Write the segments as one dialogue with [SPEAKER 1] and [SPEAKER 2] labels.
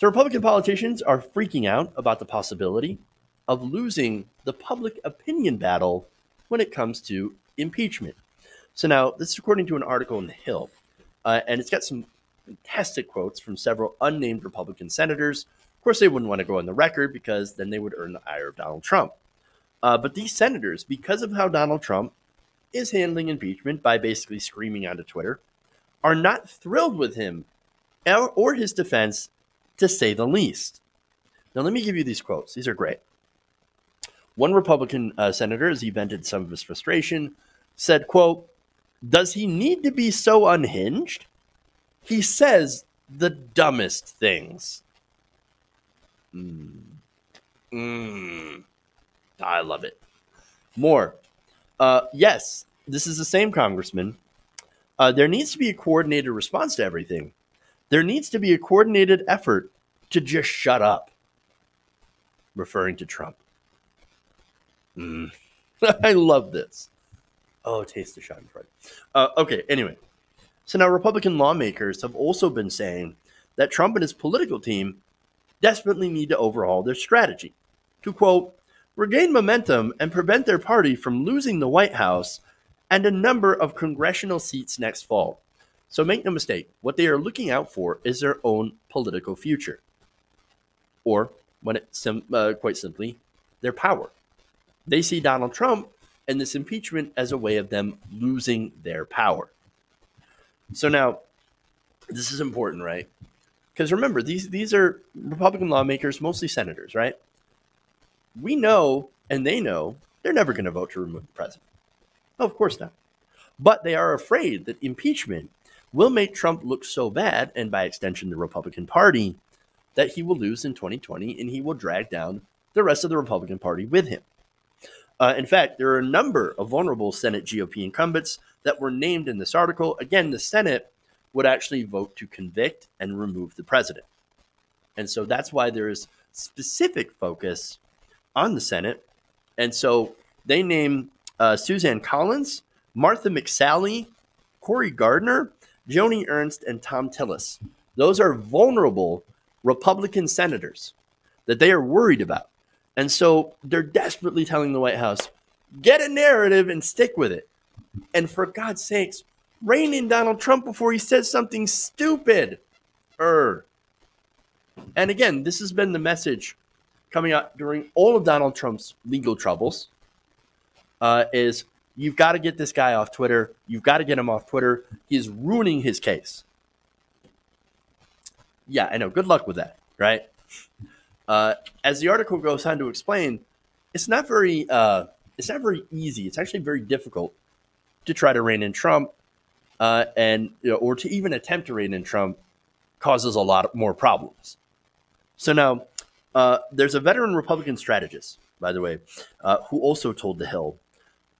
[SPEAKER 1] So Republican politicians are freaking out about the possibility of losing the public opinion battle when it comes to impeachment. So now, this is according to an article in The Hill, uh, and it's got some fantastic quotes from several unnamed Republican senators. Of course, they wouldn't want to go on the record because then they would earn the ire of Donald Trump. Uh, but these senators, because of how Donald Trump is handling impeachment by basically screaming onto Twitter, are not thrilled with him or, or his defense, to say the least. Now, let me give you these quotes. These are great. One Republican uh, senator, as he vented some of his frustration, said, quote, does he need to be so unhinged? He says the dumbest things. Mm. Mm. I love it. More. Uh, yes, this is the same congressman. Uh, there needs to be a coordinated response to everything. There needs to be a coordinated effort to just shut up, referring to Trump. Mm. I love this. Oh, taste the Schadenfreude. Uh, okay, anyway. So now Republican lawmakers have also been saying that Trump and his political team desperately need to overhaul their strategy to, quote, regain momentum and prevent their party from losing the White House and a number of congressional seats next fall. So make no mistake, what they are looking out for is their own political future. Or, when it sim- uh, quite simply, their power. They see Donald Trump and this impeachment as a way of them losing their power. So now, this is important, right? Because remember, these these are Republican lawmakers, mostly senators, right? We know, and they know, they're never going to vote to remove the president. Of course not. But they are afraid that impeachment will make Trump look so bad, and by extension, the Republican Party, that he will lose in 2020 and he will drag down the rest of the Republican Party with him. Uh, in fact, there are a number of vulnerable Senate GOP incumbents that were named in this article. Again, the Senate would actually vote to convict and remove the president. And so that's why there is specific focus on the Senate. And so they name uh, Susan Collins, Martha McSally, Cory Gardner, Joni Ernst, and Thom Tillis. Those are vulnerable Republican senators that they are worried about. And so they're desperately telling the White House, get a narrative and stick with it. And for God's sakes, rein in Donald Trump before he says something stupid. Er. And again, this has been the message coming out during all of Donald Trump's legal troubles. Uh, is you've got to get this guy off Twitter. You've got to get him off Twitter. He is ruining his case. Yeah, I know. Good luck with that, right? Uh, as the article goes on to explain, it's not very uh, it's not very easy. It's actually very difficult to try to rein in Trump, uh, and you know, or to even attempt to rein in Trump causes a lot more problems. So now, uh, there's a veteran Republican strategist, by the way, uh, who also told The Hill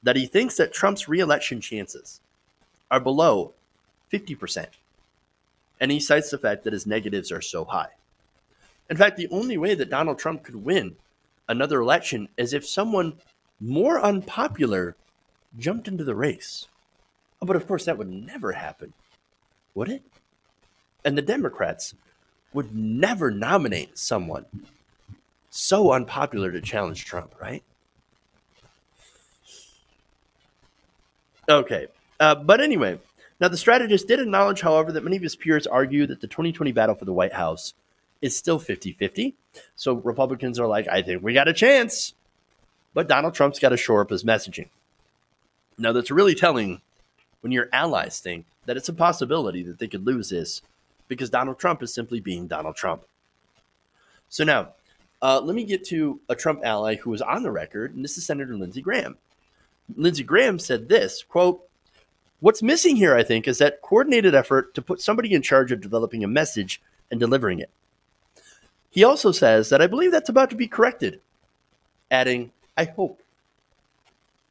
[SPEAKER 1] that he thinks that Trump's reelection chances are below 50%. And he cites the fact that his negatives are so high. In fact, the only way that Donald Trump could win another election is if someone more unpopular jumped into the race. Oh, but of course, that would never happen, would it? And the Democrats would never nominate someone so unpopular to challenge Trump, right? Okay. Uh, but anyway, now the strategist did acknowledge, however, that many of his peers argue that the 2020 battle for the White House is still 50 50. So Republicans are like, I think we got a chance. But Donald Trump's got to shore up his messaging. Now, that's really telling when your allies think that it's a possibility that they could lose this because Donald Trump is simply being Donald Trump. So now, uh, let me get to a Trump ally who was on the record, and this is Senator Lindsey Graham. Lindsey Graham said this quote, What's missing here, I think, is that coordinated effort to put somebody in charge of developing a message and delivering it. He also says that I believe that's about to be corrected, adding, I hope.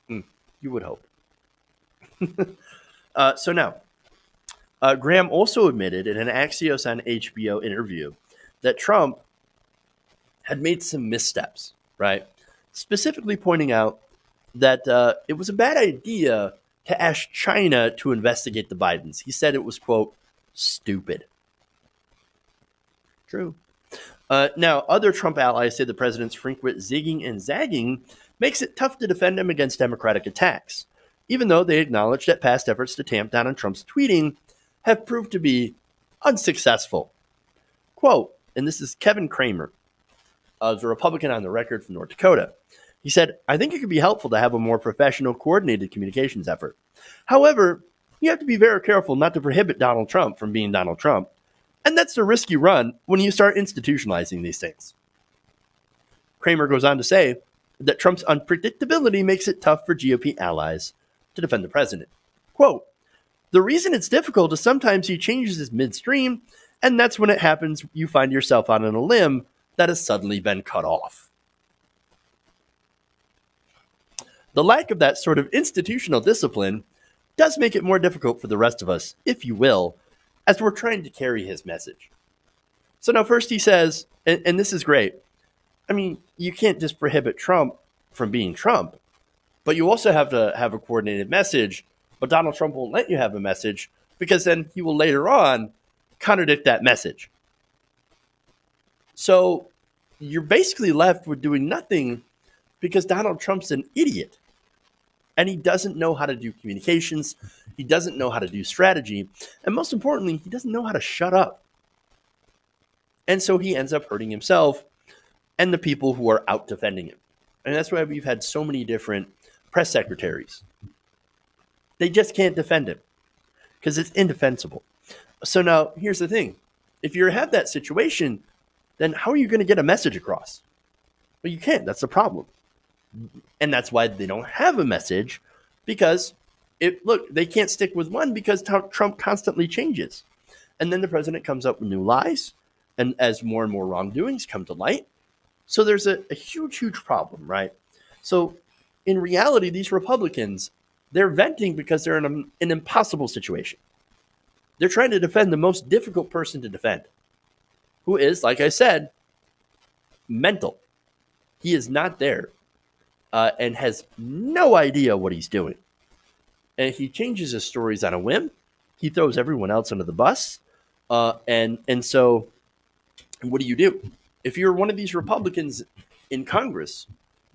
[SPEAKER 1] Mm, you would hope. uh, so now, uh, Graham also admitted in an Axios on HBO interview that Trump had made some missteps, right? Specifically pointing out that uh, it was a bad idea to ask China to investigate the Bidens. He said it was, quote, stupid. True. Uh, now, other Trump allies say the president's frequent zigging and zagging makes it tough to defend him against Democratic attacks, even though they acknowledge that past efforts to tamp down on Trump's tweeting have proved to be unsuccessful. Quote, and this is Kevin Cramer, uh, the Republican on the record from North Dakota. He said, I think it could be helpful to have a more professional, coordinated communications effort. However, you have to be very careful not to prohibit Donald Trump from being Donald Trump. And that's the risk you run when you start institutionalizing these things. Cramer goes on to say that Trump's unpredictability makes it tough for GOP allies to defend the president. Quote, the reason it's difficult is sometimes he changes his midstream, and that's when it happens you find yourself out on a limb that has suddenly been cut off. The lack of that sort of institutional discipline does make it more difficult for the rest of us, if you will, as we're trying to carry his message. So now, first he says, and, and this is great. I mean, you can't just prohibit Trump from being Trump, but you also have to have a coordinated message. But Donald Trump won't let you have a message because then he will later on contradict that message. So you're basically left with doing nothing because Donald Trump's an idiot and he doesn't know how to do communications. He doesn't know how to do strategy. And most importantly, he doesn't know how to shut up. And so he ends up hurting himself and the people who are out defending him. And that's why we've had so many different press secretaries. They just can't defend him because it's indefensible. So now here's the thing if you have that situation, then how are you going to get a message across? Well, you can't. That's the problem and that's why they don't have a message because it look they can't stick with one because Trump constantly changes, and then the president comes up with new lies, and as more and more wrongdoings come to light, so there's a, a huge huge problem, right? So in reality, these Republicans they're venting because they're in a, an impossible situation. They're trying to defend the most difficult person to defend, who is, like I said, mental. He is not there uh, and has no idea what he's doing. And he changes his stories on a whim. He throws everyone else under the bus. Uh, and and so, what do you do if you're one of these Republicans in Congress?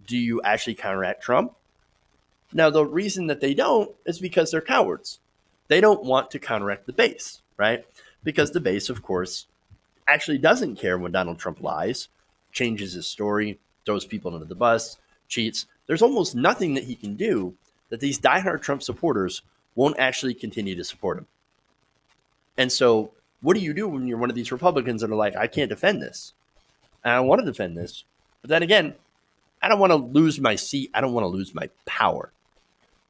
[SPEAKER 1] Do you actually counteract Trump? Now, the reason that they don't is because they're cowards. They don't want to counteract the base, right? Because the base, of course, actually doesn't care when Donald Trump lies, changes his story, throws people under the bus, cheats, there's almost nothing that he can do that these diehard Trump supporters won't actually continue to support him. And so, what do you do when you're one of these Republicans that are like, I can't defend this? And I want to defend this. But then again, I don't want to lose my seat. I don't want to lose my power.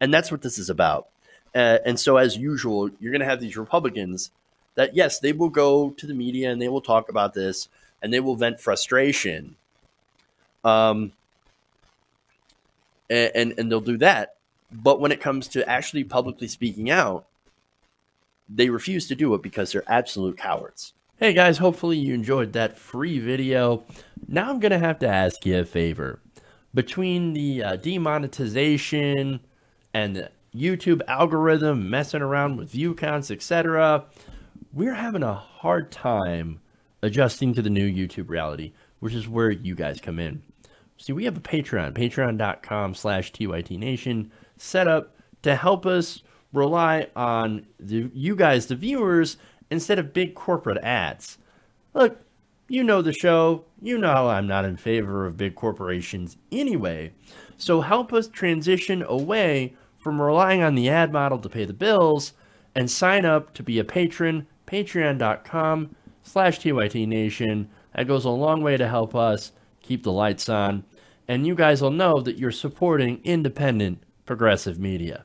[SPEAKER 1] And that's what this is about. Uh, and so, as usual, you're going to have these Republicans that, yes, they will go to the media and they will talk about this and they will vent frustration. Um, and, and, they'll do that. But when it comes to actually publicly speaking out, they refuse to do it because they're absolute cowards. Hey guys, hopefully you enjoyed that free video. Now I'm going to have to ask you a favor. Between the uh, demonetization and the YouTube algorithm messing around with view counts, etc., we're having a hard time adjusting to the new YouTube reality, which is where you guys come in. See, we have a Patreon, patreon.com slash tytnation, set up to help us rely on the, you guys, the viewers, instead of big corporate ads. Look, you know the show. You know I'm not in favor of big corporations anyway. So help us transition away from relying on the ad model to pay the bills and sign up to be a patron, patreon.com slash tytnation. That goes a long way to help us keep the lights on, and you guys will know that you're supporting independent progressive media.